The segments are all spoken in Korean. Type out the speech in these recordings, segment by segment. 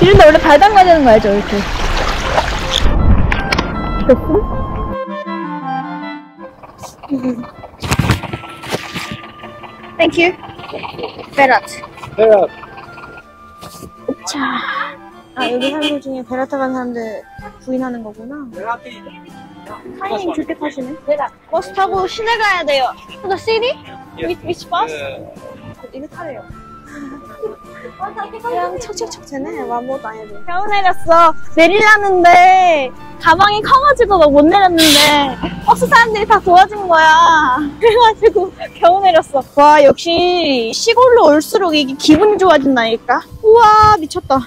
이런데 원래 발 담가야 되는 거 알죠? 이렇게. Thank you. 베라트. Berat. 자. 아, 여기 사람들 중에 베라타 간 사람들 부인하는 거구나. Berarti 사장님 주택하시네. 베라. 버스 타고 시내 가야 돼요. The city? Which, which bus? 이거 타래요. 그냥 척척척 되네. 아무것도 안 해도. 겨우 내렸어. 내리려는데 가방이 커가지고 막 못 내렸는데 버스 사람들이 다 도와준 거야. 그래가지고 겨우 내렸어. 와 역시 시골로 올수록 이게 기분이 좋아진다니까. 우와 미쳤다.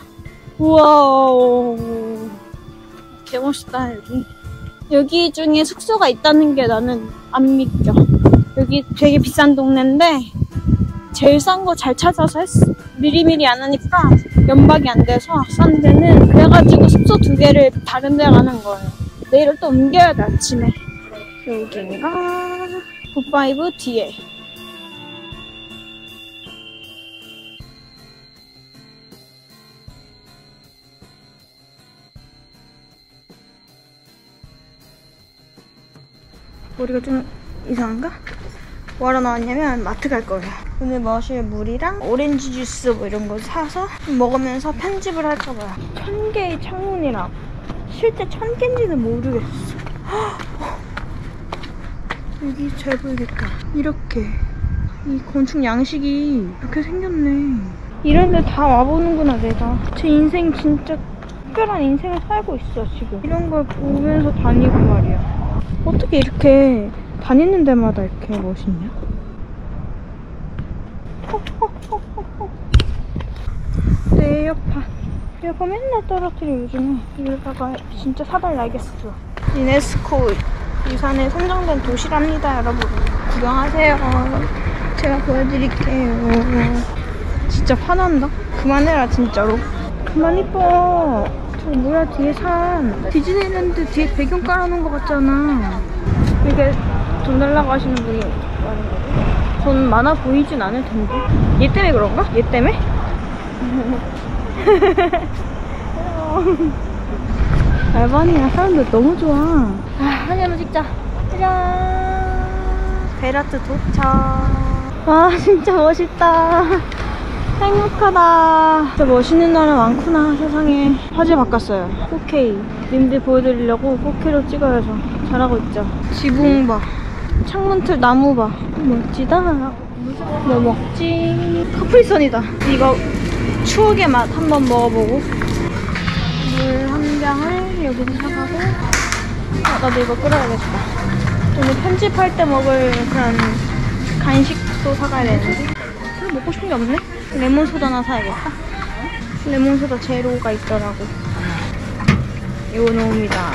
우와 개멋있다 여기. 여기 중에 숙소가 있다는 게 나는 안 믿겨. 여기 되게 비싼 동네인데 제일 싼 거 잘 찾아서 했어. 미리미리 안 하니까 연박이 안 돼서 싼 데는 그래가지고 숙소 두 개를 다른 데 가는 거예요. 내일을 또 옮겨야 돼 아침에. 여긴가? Good vibe 뒤에. 머리가 좀 이상한가? 뭐하러 나왔냐면 마트 갈 거예요. 오늘 마실 물이랑 오렌지 주스 뭐 이런 거 사서 먹으면서 편집을 할까 봐요. 천 개의 창문이라 실제 천 개인지는 모르겠어. 여기 잘 보이겠다. 이렇게 이 건축 양식이 이렇게 생겼네. 이런 데 다 와보는구나 내가. 제 인생 진짜 특별한 인생을 살고 있어 지금. 이런 걸 보면서 다니고 말이야. 어떻게 이렇게 다니는 데마다 이렇게 멋있냐? 내 에어팟. 에어팟 맨날 떨어뜨려 요즘에. 이러다가 진짜 사달라겠어. 유네스코 유산에 선정된 도시랍니다 여러분. 구경하세요. 제가 보여드릴게요. 진짜 화난다. 그만해라 진짜로. 그만 이뻐. 저 뭐야 뒤에 산. 디즈니랜드 뒤에 배경 깔아놓은 것 같잖아. 이게 돈 달라고 하시는 분이 많은 거죠? 돈 많아 보이진 않을 텐데. 얘 때문에 그런가? 얘 때문에? 알바니아 사람들 너무 좋아. 아, 한잔 찍자. 짜잔. 베라트 도착. 와, 진짜 멋있다. 행복하다. 진짜 멋있는 나라 많구나, 세상에. 화질 바꿨어요. 4K. 님들 보여드리려고 4K로 찍어야죠. 잘하고 있죠. 지붕 봐. 창문 틀 나무 봐. 멋지다. 뭐 먹지? 카프리선이다. 이거 추억의 맛 한번 먹어보고. 물 한 병을 여기서 사가고. 아, 나도 이거 끓여야겠다. 오늘 편집할 때 먹을 그런 간식도 사가야 되는데. 별로 먹고 싶은 게 없네? 레몬소다나 사야겠다. 레몬소다 제로가 있더라고. 이거 넣습니다.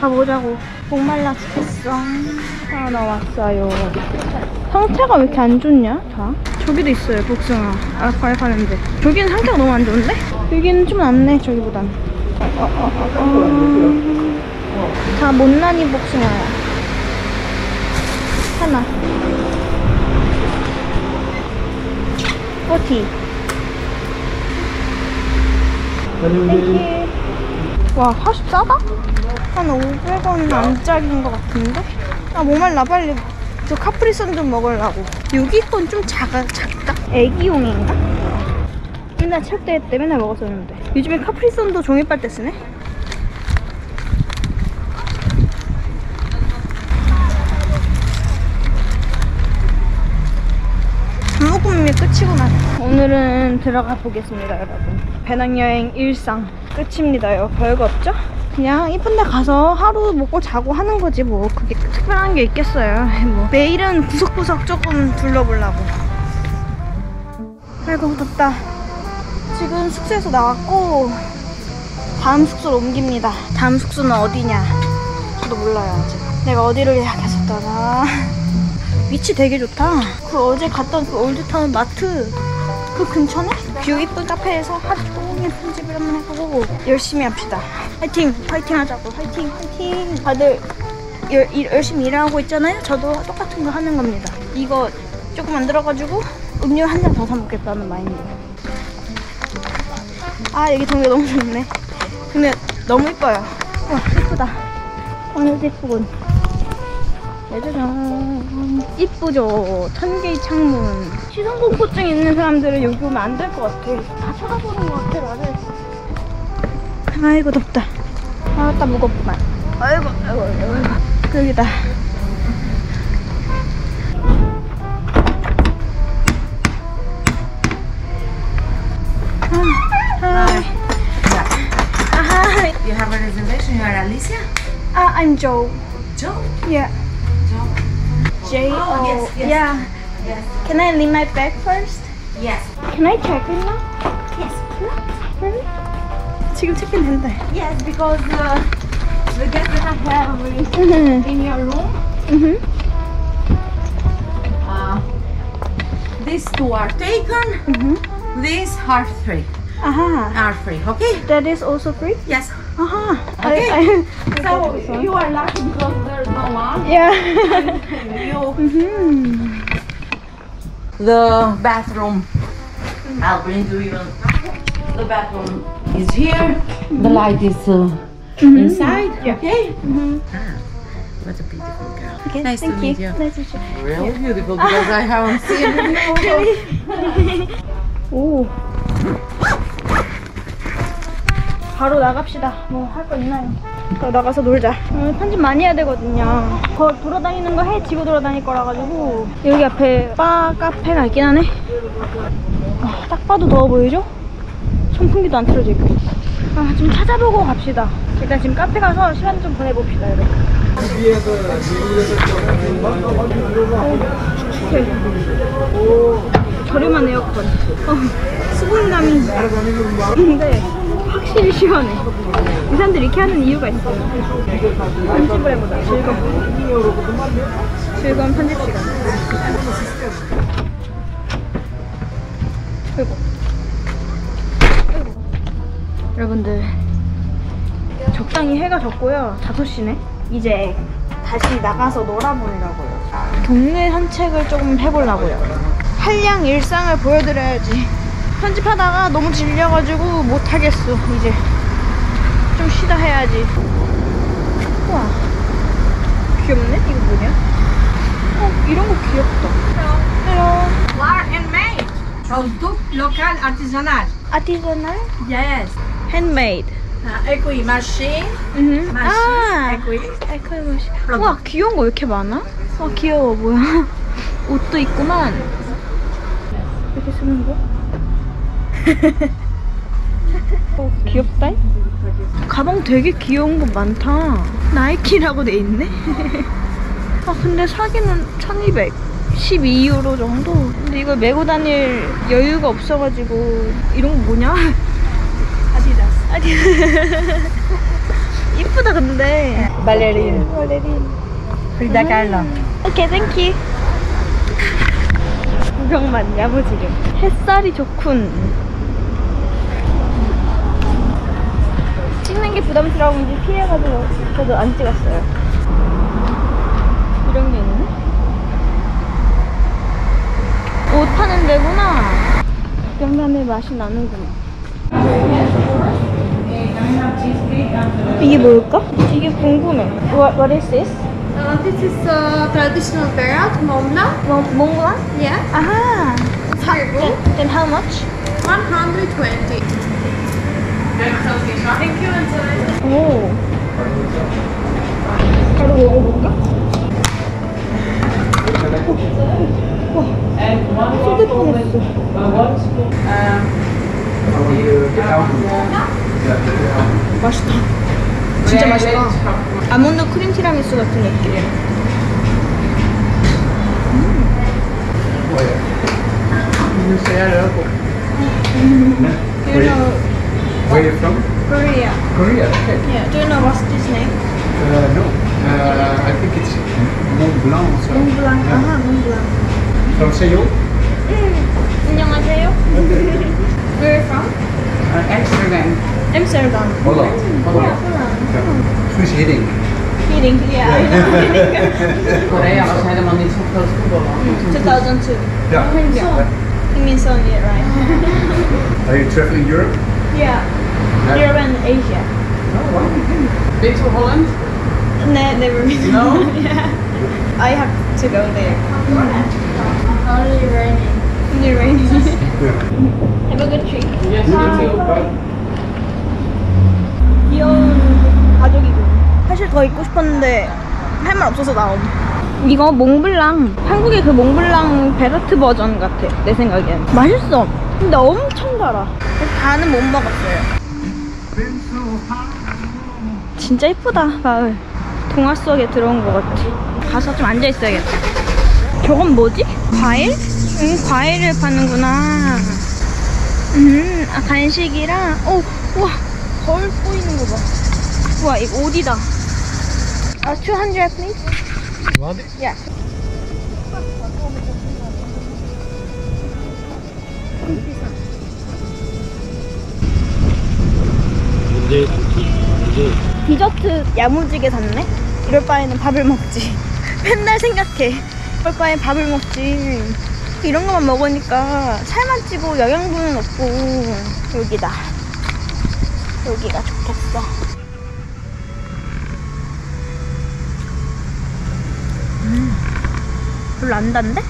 가보자고. 목말라 죽겠어. 아, 나왔어요. 상태가 왜 이렇게 안 좋냐, 다? 저기도 있어요, 복숭아. 알파알파는데. 저기는 상태가 너무 안 좋은데? 여기는 좀 낫네, 저기보단. 어, 어, 어, 어. 다 못난이 복숭아야. 하나. 꼬티. Thank you. 와, 40 싸다? 한 500원 안짝인 것 같은데? 아, 목말라 빨리. 저 카프리선 좀 먹으려고. 여기 건 좀 작아, 작다? 애기용인가? 맨날 체육대회 때 맨날 먹었었는데. 요즘에 카프리선도 종이빨대 쓰네? 전복구름이 끝이구나. 오늘은 들어가 보겠습니다, 여러분. 배낭여행 일상 끝입니다 요. 별거 없죠? 그냥 이쁜 데 가서 하루 먹고 자고 하는 거지 뭐 그게 특별한 게 있겠어요. 뭐 매일은 구석구석 조금 둘러보려고. 아이고 덥다. 지금 숙소에서 나왔고 다음 숙소로 옮깁니다. 다음 숙소는 어디냐? 저도 몰라요 아직. 내가 어디를 예약했었더라. 위치 되게 좋다. 그 어제 갔던 그 old town 마트 그 근처네? 뷰 이쁜 카페에서 하루 종일 편집을 한번 해보고 열심히 합시다. 화이팅! 화이팅 하자고. 화이팅! 화이팅! 다들 열, 일, 열심히 일하고 있잖아요? 저도 똑같은 거 하는 겁니다. 이거 조금 만들어가지고 음료 한 잔 더 사 먹겠다는 마인드. 아 여기 동네 너무 좋네. 근데 너무 이뻐요. 와 이쁘다. 하늘도 이쁘군. 짜자잔. 이쁘죠? 천 개의 창문. 시선 공포증 있는 사람들은 여기 오면 안 될 것 같아. 다 쳐다보는 것 같아 나를. 아이고 덥다. 아따 무겁구만. 아이고 아이고 아이고. 여기다. 아, Hi. You have a reservation. You are Alicia? Uh, I'm Joe. Joe? Yeah. J O. Oh, yes, yes. Yeah. Yes. Can I leave my bag first? Yes. Can I check in now? Yes. Really? 지금 체크인 된다. Yes, because uh, the guest that I have is Mhm. in your room. Mhm. Uh, these two are taken. Mhm. These are free. Aha. Are free. Okay? That is also free. Yes. Aha. Okay. I, I, So you are lucky because there's no one. yeah. You. mhm. The bathroom. I'll bring you even. The bathroom is here. The light is uh, inside. Yeah. Okay. Mhm. Ah, what a beautiful girl. Okay. Nice thank to meet you. Nice to meet you. Really beautiful because I haven't seen you. 오. 바로 나갑시다. 뭐 할 거 있나요? 더 나가서 놀자. 오늘 편집 많이 해야 되거든요. 거 돌아다니는 거 해 지고 돌아다닐 거라 가지고 여기 앞에 바 카페가 있긴 하네. 아, 딱 봐도 더워 보이죠? 선풍기도 안 틀어져 있고. 아, 좀 찾아보고 갑시다. 일단 지금 카페 가서 시간 좀 보내봅시다, 여러분. 오, 축축해. 저렴한 에어컨. 어, 수분감이 있는데 확실히 시원해. 이 사람들이 이렇게 하는 이유가 있어요. 편집을 해보자. 즐겁고. 즐거운 편집 시간. 아이고. 아이고. 여러분들 적당히 해가 졌고요. 5시네. 이제 다시 나가서 놀아보려고요. 동네 산책을 조금 해보려고요. 한량 일상을 보여드려야지. 편집하다가 너무 질려가지고 못하겠어, 이제. 좀 쉬다 해야지. 우와. 귀엽네? 이거 뭐냐? 어, 이런 거 귀엽다. Hello. Flour and made. Product local artisanal. Artisanal? Yes. Handmade. Uh, equi machine. 음. Machine. 아. Equi. 에코이머시. 우와, 귀여운 거 왜 이렇게 많아? 와, 귀여워, 뭐야. 옷도 있구만. 이렇게 쓰는 거? 어, 귀엽다. 가방 되게 귀여운 거 많다. 나이키라고 돼 있네. 아, 근데 사기는 1200. 12유로 정도? 근데 이걸 메고 다닐 여유가 없어가지고 이런 거 뭐냐? Adidas. 아니 이쁘다 근데 Ballerine. Ballerine Frida Kahlo. 오케이 thank you 구경만 야무지게 햇살이 좋군 부담스러운지 피해가지고 저도 안 찍었어요 이런 게 있네 옷 파는 데구나 구경감의 맛이 나는구나 이게 뭘까? 이게 궁금해 What, what is this? Uh, this is uh, traditional berat, momna. 몽, 몽블랑? Yeah, 아하 it's very then, then how much? 120. 오. 바로 먹어볼까? 맛있다. 진짜 맛있다. 아몬드 크림 티라미수 같은 느낌. Know Where are you from? Korea? Korea. Okay. Yeah. Do you know what's this name? Uh, no. Uh, I think it's Mont Blanc. or so. 몽블랑. 아하, 몽블랑. From Seoul. 안녕하세요. Where are you from? Uh, Amsterdam. Amsterdam. Holland. Holland. Yeah. Who's hitting? Feeling. Yeah. I know. Korea was helemaal niet zo'n groot voetballand. 2002. Yeah. Yeah. You mean Soviet, right? Are you traveling Europe? Yeah. Yeah. Europe and Asia. Been to Holland? No, never been. No? yeah. I have to go there. Only raining. Only raining. have a good trip. Yes, you too. Bye. 귀여운 가족이고. 사실 더 입고 싶었는데 할 말 없어서 나옴. 이거 몽블랑 한국의 그 몽블랑 베르트 버전 같아 내 생각엔 맛있어 근데 엄청 달아. 다는 못 먹었어요. 진짜 이쁘다 마을. 동화 속에 들어온 것 같아. 가서 좀 앉아 있어야겠다. 저건 뭐지? 과일? 응 과일을 파는구나. 음 아, 간식이랑 오 우와 거울 보이는 거봐. 우와 이거 옷이다. 아200 please. Want it? Yeah. 디저트 야무지게 샀네? 이럴 바에는 밥을 먹지. 맨날 생각해. 이럴 바엔 밥을 먹지. 이런 것만 먹으니까 살만 찌고 영양분은 없고 여기다. 여기가 좋겠어. 별로 안 단데?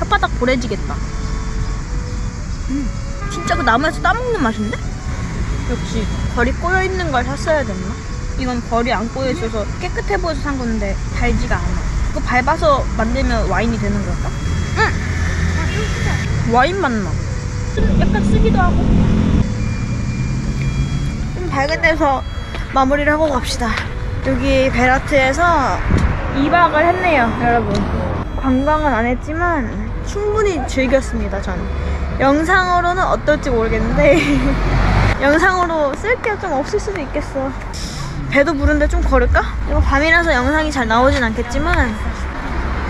혓바닥 보래지겠다. 음, 진짜 그 나무에서 따먹는 맛인데? 역시 벌이 꼬여 있는 걸 샀어야 됐나? 이건 벌이 안 꼬여 있어서 깨끗해 보여서 산 건데 달지가 않아. 이거 밟아서 만들면 와인이 되는 걸까? 응. 와인 맛 나. 약간 쓰기도 하고. 좀 밝은 데서 마무리를 하고 갑시다. 여기 베라트에서 2박을 했네요, 여러분. 관광은 안 했지만 충분히 즐겼습니다, 전. 영상으로는 어떨지 모르겠는데 영상으로 쓸 게 좀 없을 수도 있겠어. 배도 부른데 좀 걸을까? 이거 밤이라서 영상이 잘 나오진 않겠지만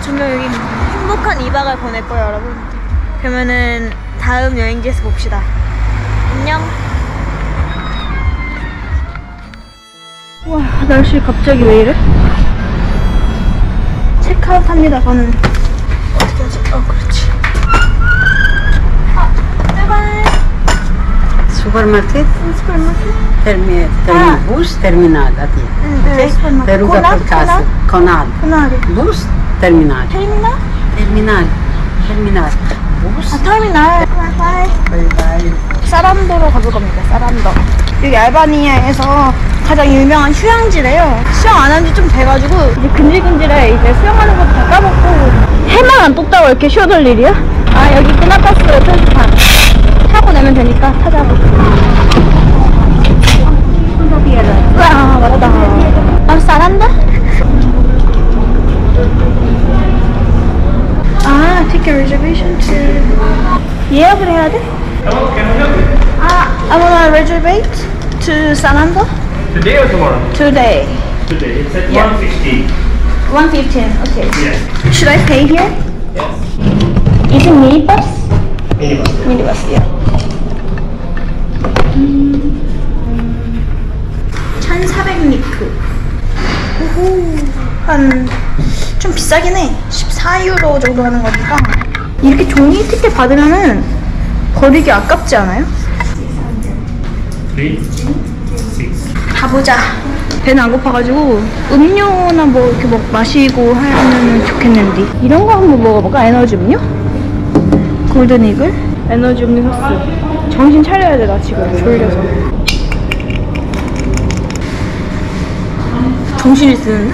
분명 여기 행복한 2박을 보낼 거예요, 여러분. 그러면은 다음 여행지에서 봅시다. 안녕. 와 날씨 갑자기 왜 이래? 체크아웃 합니다 저는 어떻게 하지? 어 그렇지 아 Supermarket, 슈퍼마켓 termi, termi, bus terminal aqui. 응 슈퍼마켓 Peruga 코나? por casa. Conad. 코나 Bus terminal. 테미널? Terminal. Terminal. Bus. 아 터미널 바이 Bye bye. 사람도로 가볼 겁니다 사람도 여기 알바니아에서 가장 유명한 휴양지래요 수영 안 한 지 좀 돼가지고 이제 근질근질해 이제 수영하는 것도 다 까먹고 해만 안 뽑다고 이렇게 쉬어들 일이야? 아 여기 끄나카스 테스판 타고 내면 되니까 타자고 와 맞다 아 싸란다? 아 ticket reservation to 예약을 해야 돼? 아, I wanna reservate to Sanando Today or tomorrow? today. Today. It's at Yeah. 1.15. 115, okay. Yes. Should I pay here? Yes. Is it minibus? Minibus. Minibus, yeah. 음, 1400리크. 오호. 한, 좀 비싸긴 해. 14유로 정도 하는 거니까. 이렇게 종이 티켓 받으면은 버리기 아깝지 않아요? 3, 6. 가보자. 배는 안 고파가지고 음료나 뭐 이렇게 뭐 마시고 하면 좋겠는데 이런 거 한번 먹어볼까? 에너지 음료? 골든 이글? 에너지 음료 샀어. 정신 차려야 돼 나 지금 졸려서. 정신이 쓰는데?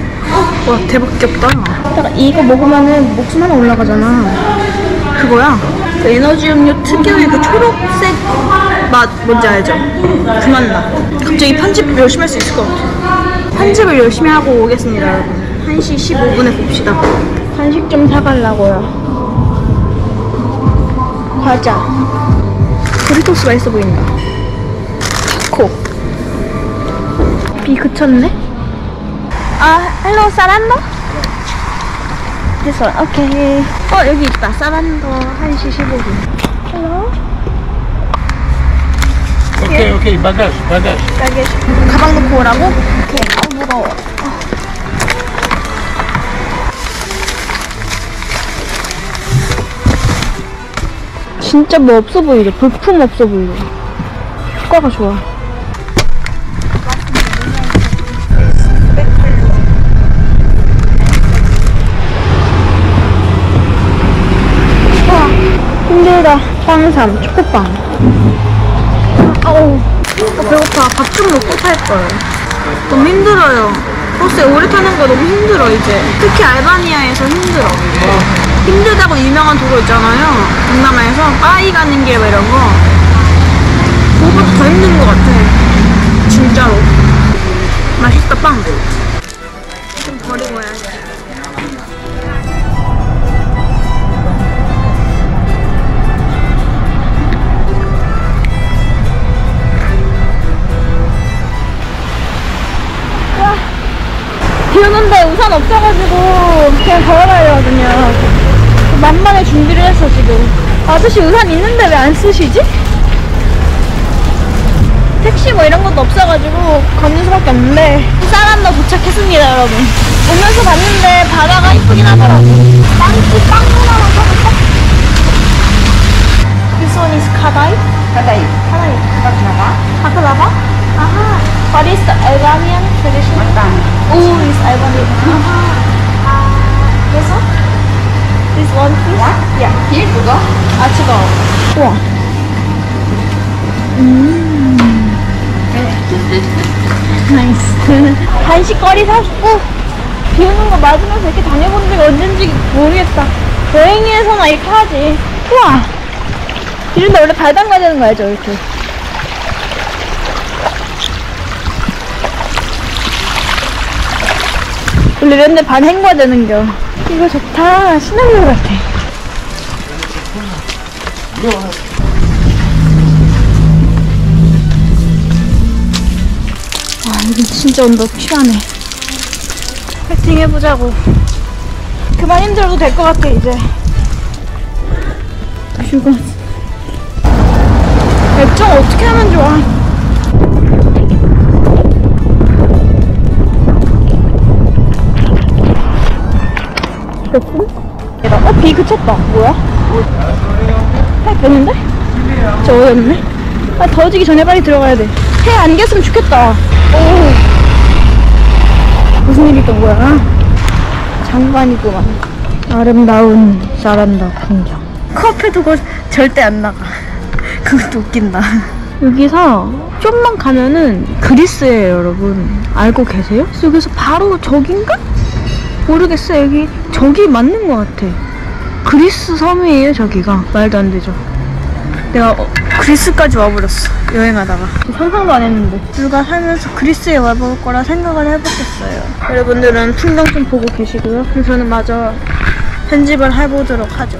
와 대박 귀엽다. 이따가 이거 먹으면은 목숨 하나 올라가잖아. 그거야. 그 에너지 음료 특유의 그 초록색 맛 뭔지 알죠? 그맛 나. 갑자기 편집 열심히 할 수 있을 것 같아. 편집을 열심히 하고 오겠습니다, 여러분. 1시 15분에 봅시다. 간식 좀 사가려고요. 과자. 도리토스 맛있어 보인다. 코. 비 그쳤네? 아, hello 사란도? 됐어, 오케이. 어, 여기 있다. 사란도 1시 15분. Hello? Okay, baggage, baggage. 가게 가방 놓고 오라고? 오케이. 아 무거워. 진짜 뭐 없어 보이죠? 볼품 없어 보이죠? 효과가 좋아. 와, 힘들다. 빵삼, 초코빵. 아우, 어, 배고파. 밥 좀 먹고 탈걸. 너무 힘들어요. 버스에 오래 타는 거 너무 힘들어, 이제. 특히 알바니아에서 힘들어. 힘들다고 유명한 도로 있잖아요. 동남아에서 빠이 가는 길뭐 이런 거. 그거보다 더 힘든 것 같아. 진짜로. 맛있다, 빵. 좀 버리고 해야지. 비 오는데 우산 없어가지고 그냥 걸어가려거든요. 만만의 준비를 했어, 지금. 아저씨 우산 있는데 왜 안 쓰시지? 택시 뭐 이런 것도 없어가지고 걷는 수밖에 없는데 사람도 도착했습니다, 여러분. 오면서 봤는데 바다가 이쁘긴 하더라고. 빵집 빵 하나만 사볼까? This one is 카다이? Kaday. 카다이. Baklava. 바클라바? 아하. What is the Albanian traditional? Matan. Oh, it's Albanian. Uh, this one? This one, please? What? Yeah. Here go. 아, 뜨거워. 우와. 음. Nice. 간식거리 사고, 비 오는 거 맞으면서 이렇게 다녀본 적이 언젠지 모르겠다. 여행에서나 이렇게 하지. 우와. 이런데 원래 발 담가야 되는 거 알죠? 이렇게. 원래 이런데 반 헹궈야 되는겨. 이거 좋다. 신혼여행 같아. 와, 여기 진짜 언덕 취하네. 파이팅 해보자고. 그만 힘들어도 될 것 같아, 이제. 휴가. 액정 어떻게 하면 좋아? 됐고? 얘가, 어, 비 그쳤다. 뭐야? 해 되는데? 저 어렵네. 아, 더워지기 전에 빨리 들어가야 돼. 해안 겠으면 좋겠다. 오. 무슨 일이 있던 거야? 장관이구만. 아름다운 사란다 풍경. 커피 두고 절대 안 나가. 그것도 웃긴다. 여기서 좀만 가면은 그리스예요, 여러분. 알고 계세요? 여기서 바로 저긴가? 모르겠어. 여기 저기 맞는 것 같아. 그리스 섬이에요, 저기가. 말도 안 되죠. 내가 어, 그리스까지 와버렸어 여행하다가 상상도 안 했는데 누가 살면서 그리스에 와볼 거라 생각을 해봤겠어요 여러분들은 풍경 좀 보고 계시고요 저는 마저 편집을 해보도록 하죠